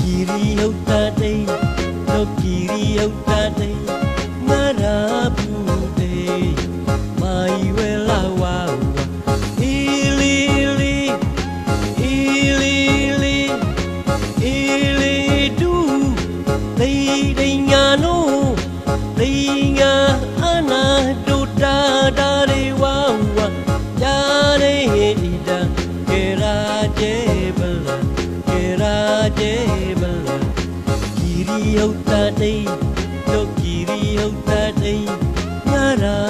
Kiri hauta dei, no kiri kera jebala Kiri hauta dei do kiri hauta dei Ngara buda